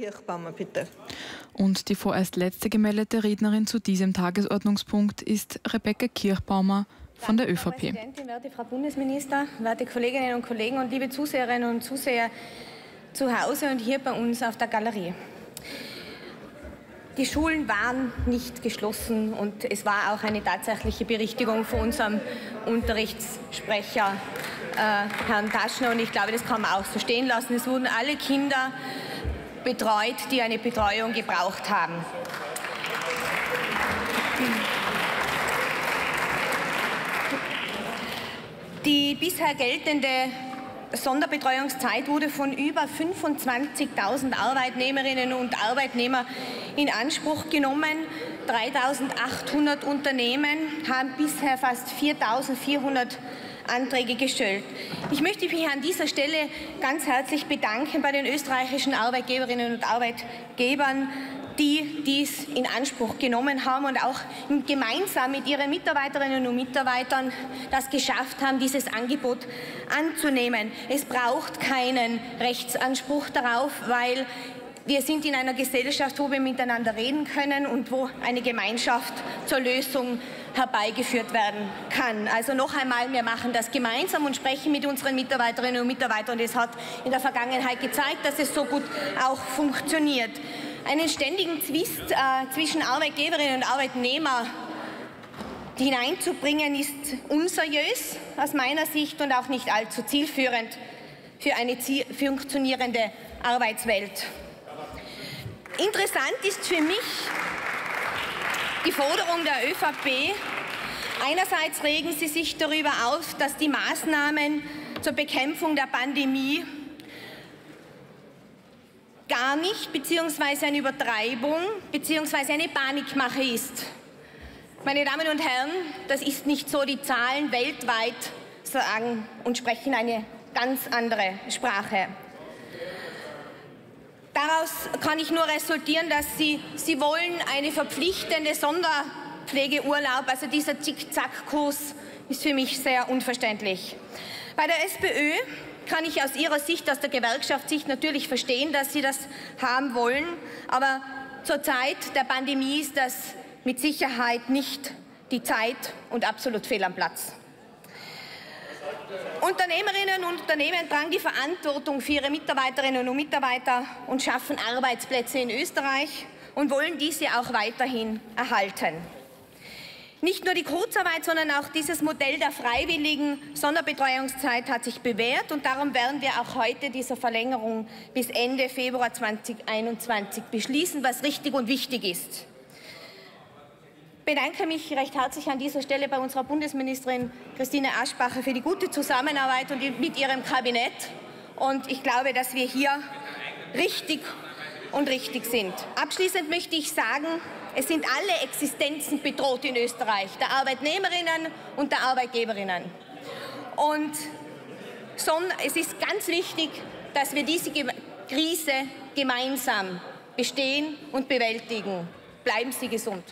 Kirchbaumer, bitte. Und die vorerst letzte gemeldete Rednerin zu diesem Tagesordnungspunkt ist Rebecca Kirchbaumer von der ÖVP. Frau Präsidentin, werte Frau Bundesminister, werte Kolleginnen und Kollegen und liebe Zuseherinnen und Zuseher zu Hause und hier bei uns auf der Galerie. Die Schulen waren nicht geschlossen und es war auch eine tatsächliche Berichtigung von unserem Unterrichtssprecher äh, Herrn Taschner und ich glaube, das kann man auch so stehen lassen. Es wurden alle Kinder betreut, die eine Betreuung gebraucht haben. Die bisher geltende Sonderbetreuungszeit wurde von über 25.000 Arbeitnehmerinnen und Arbeitnehmern in Anspruch genommen. 3.800 Unternehmen haben bisher fast 4.400 Anträge gestellt. Ich möchte mich an dieser Stelle ganz herzlich bedanken bei den österreichischen Arbeitgeberinnen und Arbeitgebern, die dies in Anspruch genommen haben und auch gemeinsam mit ihren Mitarbeiterinnen und Mitarbeitern das geschafft haben, dieses Angebot anzunehmen. Es braucht keinen Rechtsanspruch darauf, weil wir sind in einer Gesellschaft, wo wir miteinander reden können und wo eine Gemeinschaft zur Lösung herbeigeführt werden kann. Also noch einmal, wir machen das gemeinsam und sprechen mit unseren Mitarbeiterinnen und Mitarbeitern. Und es hat in der Vergangenheit gezeigt, dass es so gut auch funktioniert. Einen ständigen Zwist äh, zwischen Arbeitgeberinnen und Arbeitnehmer hineinzubringen, ist unseriös aus meiner Sicht und auch nicht allzu zielführend für eine funktionierende Arbeitswelt. Interessant ist für mich die Forderung der ÖVP. Einerseits regen sie sich darüber auf, dass die Maßnahmen zur Bekämpfung der Pandemie gar nicht beziehungsweise eine Übertreibung beziehungsweise eine Panikmache ist. Meine Damen und Herren, das ist nicht so. Die Zahlen weltweit sagen und sprechen eine ganz andere Sprache. Daraus kann ich nur resultieren, dass Sie, Sie wollen eine verpflichtende Sonderpflegeurlaub, also dieser Zickzackkurs ist für mich sehr unverständlich. Bei der SPÖ kann ich aus Ihrer Sicht, aus der Gewerkschaftssicht natürlich verstehen, dass Sie das haben wollen, aber zur Zeit der Pandemie ist das mit Sicherheit nicht die Zeit und absolut fehl am Platz. Unternehmerinnen und Unternehmen tragen die Verantwortung für ihre Mitarbeiterinnen und Mitarbeiter und schaffen Arbeitsplätze in Österreich und wollen diese auch weiterhin erhalten. Nicht nur die Kurzarbeit, sondern auch dieses Modell der freiwilligen Sonderbetreuungszeit hat sich bewährt und darum werden wir auch heute diese Verlängerung bis Ende Februar 2021 beschließen, was richtig und wichtig ist bedanke mich recht herzlich an dieser Stelle bei unserer Bundesministerin Christine Aschbacher für die gute Zusammenarbeit und mit ihrem Kabinett. Und ich glaube, dass wir hier richtig und richtig sind. Abschließend möchte ich sagen, es sind alle Existenzen bedroht in Österreich, der Arbeitnehmerinnen und der Arbeitgeberinnen. Und es ist ganz wichtig, dass wir diese Krise gemeinsam bestehen und bewältigen. Bleiben Sie gesund.